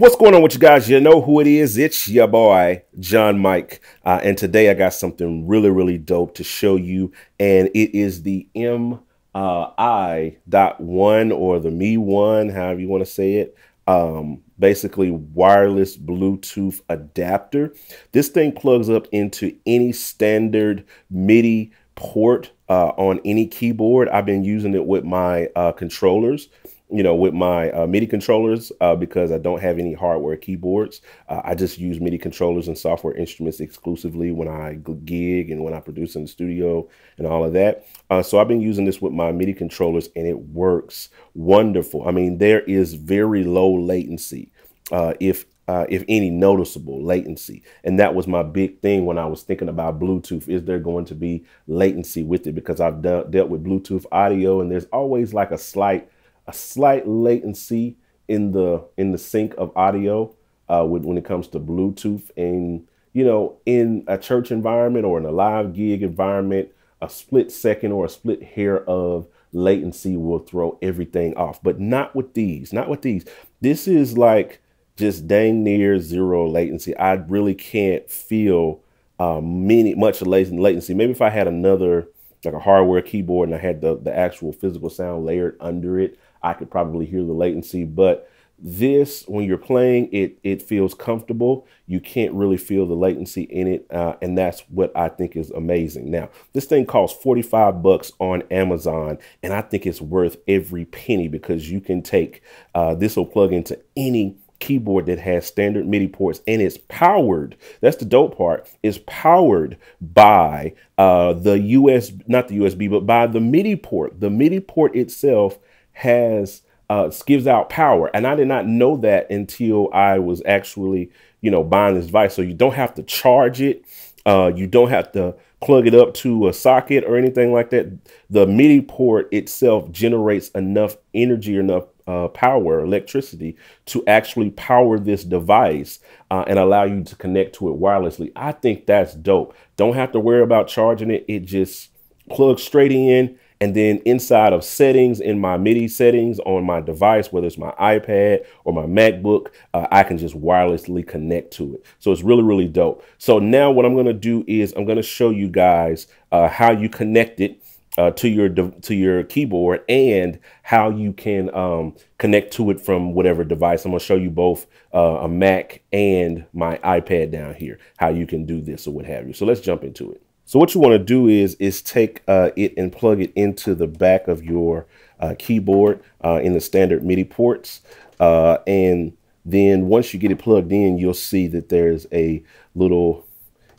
What's going on with you guys? You know who it is. It's your boy, John Mike. Uh, and today I got something really, really dope to show you. And it is the M uh, dot one or the Mi one, however you want to say it. Um, basically, wireless Bluetooth adapter. This thing plugs up into any standard MIDI port uh, on any keyboard. I've been using it with my uh, controllers you know, with my uh, MIDI controllers uh, because I don't have any hardware keyboards. Uh, I just use MIDI controllers and software instruments exclusively when I gig and when I produce in the studio and all of that. Uh, so I've been using this with my MIDI controllers and it works wonderful. I mean, there is very low latency, uh, if uh, if any noticeable latency. And that was my big thing when I was thinking about Bluetooth. Is there going to be latency with it? Because I've dealt with Bluetooth audio and there's always like a slight a slight latency in the in the sync of audio uh, with, when it comes to Bluetooth. And you know, in a church environment or in a live gig environment, a split second or a split hair of latency will throw everything off. But not with these. Not with these. This is like just dang near zero latency. I really can't feel uh, many much latency. Maybe if I had another like a hardware keyboard and I had the the actual physical sound layered under it, I could probably hear the latency, but this when you're playing it it feels comfortable you can't really feel the latency in it uh, and that's what i think is amazing now this thing costs 45 bucks on amazon and i think it's worth every penny because you can take uh, this will plug into any keyboard that has standard MIDI ports and it's powered. That's the dope part. Is powered by uh, the US, not the USB, but by the MIDI port. The MIDI port itself has uh, gives out power. And I did not know that until I was actually, you know, buying this device. So you don't have to charge it. Uh, you don't have to plug it up to a socket or anything like that. The MIDI port itself generates enough energy, enough uh, power, electricity to actually power this device uh, and allow you to connect to it wirelessly. I think that's dope. Don't have to worry about charging it. It just plugs straight in and then inside of settings in my MIDI settings on my device, whether it's my iPad or my MacBook, uh, I can just wirelessly connect to it. So it's really, really dope. So now what I'm going to do is I'm going to show you guys uh, how you connect it uh, to your to your keyboard and how you can um, connect to it from whatever device. I'm going to show you both uh, a Mac and my iPad down here, how you can do this or what have you. So let's jump into it. So what you want to do is is take uh, it and plug it into the back of your uh, keyboard uh, in the standard MIDI ports. Uh, and then once you get it plugged in, you'll see that there's a little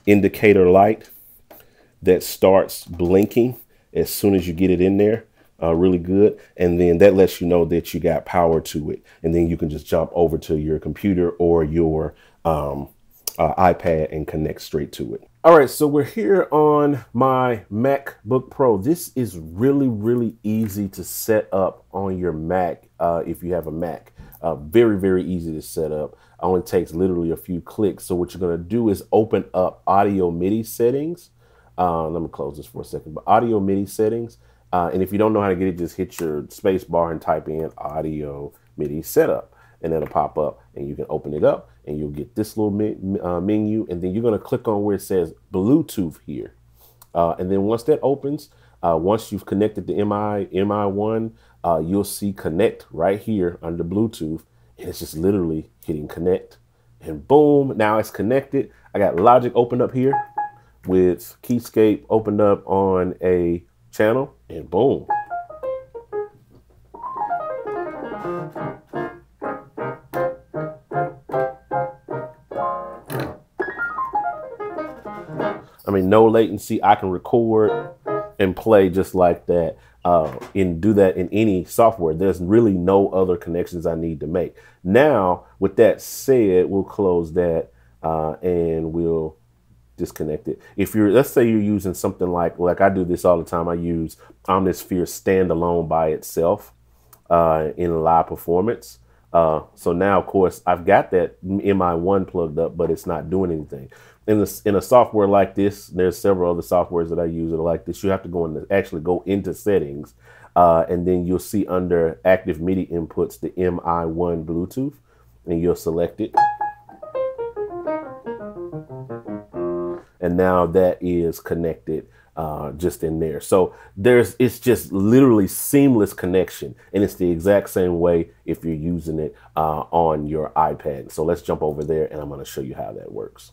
indicator light that starts blinking as soon as you get it in there. Uh, really good. And then that lets you know that you got power to it. And then you can just jump over to your computer or your um, uh, iPad and connect straight to it. All right, so we're here on my MacBook Pro. This is really, really easy to set up on your Mac uh, if you have a Mac. Uh, very, very easy to set up. Only takes literally a few clicks. So what you're gonna do is open up audio MIDI settings. Uh, let me close this for a second, but audio MIDI settings. Uh, and if you don't know how to get it, just hit your space bar and type in audio MIDI setup and it'll pop up and you can open it up and you'll get this little me uh, menu and then you're going to click on where it says Bluetooth here. Uh, and then once that opens, uh, once you've connected the MI, MI1, uh, you'll see connect right here under Bluetooth. And it's just literally hitting connect and boom, now it's connected. I got Logic opened up here with Keyscape opened up on a channel and boom, I mean, no latency. I can record and play just like that uh, and do that in any software. There's really no other connections I need to make. Now, with that said, we'll close that uh, and we'll disconnect it. If you're, let's say you're using something like, like I do this all the time. I use Omnisphere standalone by itself uh, in live performance. Uh, so now, of course, I've got that MI1 plugged up, but it's not doing anything in in a software like this, there's several other softwares that I use that are like this. You have to go and actually go into settings, uh, and then you'll see under active MIDI inputs the MI1 Bluetooth. and you'll select it. And now that is connected uh, just in there. So there's it's just literally seamless connection, and it's the exact same way if you're using it uh, on your iPad. So let's jump over there, and I'm going to show you how that works.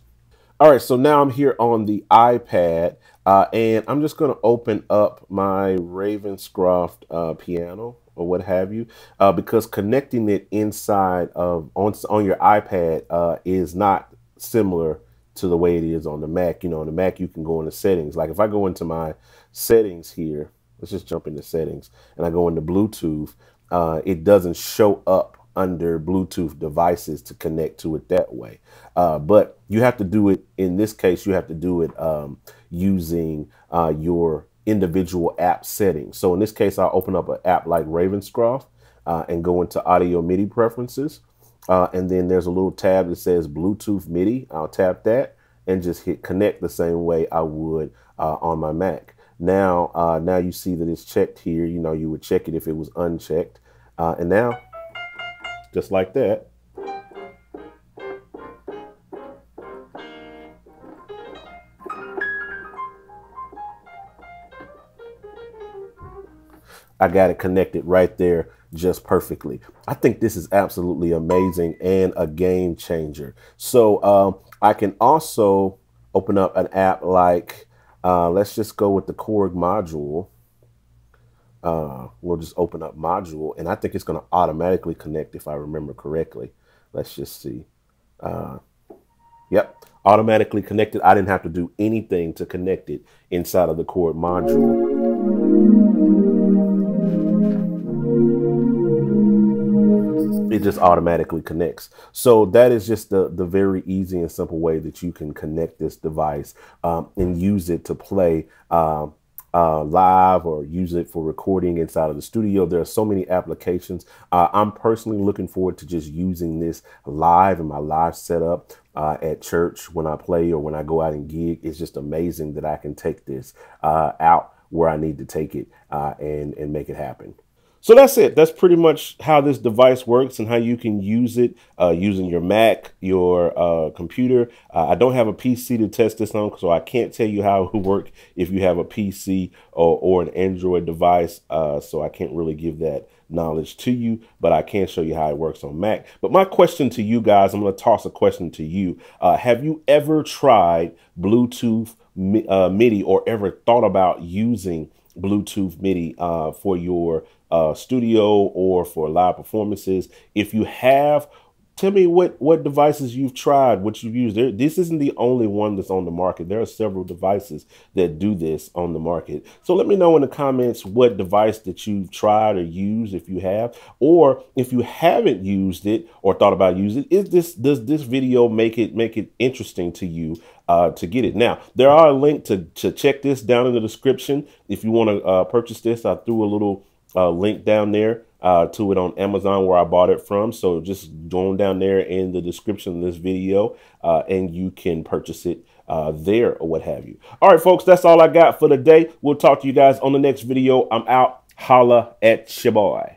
All right, so now I'm here on the iPad, uh, and I'm just going to open up my Ravenscroft uh, piano or what have you, uh, because connecting it inside of on on your iPad uh, is not similar to the way it is on the Mac. You know, on the Mac, you can go into settings. Like if I go into my settings here, let's just jump into settings and I go into Bluetooth, uh, it doesn't show up under Bluetooth devices to connect to it that way. Uh, but you have to do it, in this case, you have to do it um, using uh, your individual app settings. So in this case, I'll open up an app like Ravenscroft uh, and go into audio MIDI preferences. Uh, and then there's a little tab that says Bluetooth MIDI. I'll tap that and just hit connect the same way I would uh, on my Mac. Now, uh, now you see that it's checked here. You know, you would check it if it was unchecked. Uh, and now, just like that, I got it connected right there just perfectly. I think this is absolutely amazing and a game changer. So um, I can also open up an app like, uh, let's just go with the Korg module. Uh, we'll just open up module and I think it's going to automatically connect if I remember correctly. Let's just see. Uh, yep, automatically connected. I didn't have to do anything to connect it inside of the Korg module. It just automatically connects. So that is just the, the very easy and simple way that you can connect this device um, and use it to play uh, uh, live or use it for recording inside of the studio. There are so many applications. Uh, I'm personally looking forward to just using this live in my live setup uh, at church when I play or when I go out and gig. It's just amazing that I can take this uh, out where I need to take it uh, and, and make it happen. So that's it. That's pretty much how this device works and how you can use it uh, using your Mac, your uh, computer. Uh, I don't have a PC to test this on, so I can't tell you how it would work if you have a PC or, or an Android device. Uh, so I can't really give that knowledge to you, but I can show you how it works on Mac. But my question to you guys, I'm going to toss a question to you. Uh, have you ever tried Bluetooth uh, MIDI or ever thought about using Bluetooth MIDI uh, for your uh, studio or for live performances. If you have, tell me what what devices you've tried, what you've used. There, this isn't the only one that's on the market. There are several devices that do this on the market. So let me know in the comments what device that you've tried or used, if you have, or if you haven't used it or thought about using it. Is this does this video make it make it interesting to you? Uh, to get it. Now, there are a link to, to check this down in the description. If you want to uh, purchase this, I threw a little uh, link down there uh, to it on Amazon where I bought it from. So just go down there in the description of this video uh, and you can purchase it uh, there or what have you. All right, folks, that's all I got for today. We'll talk to you guys on the next video. I'm out. Holla at your boy.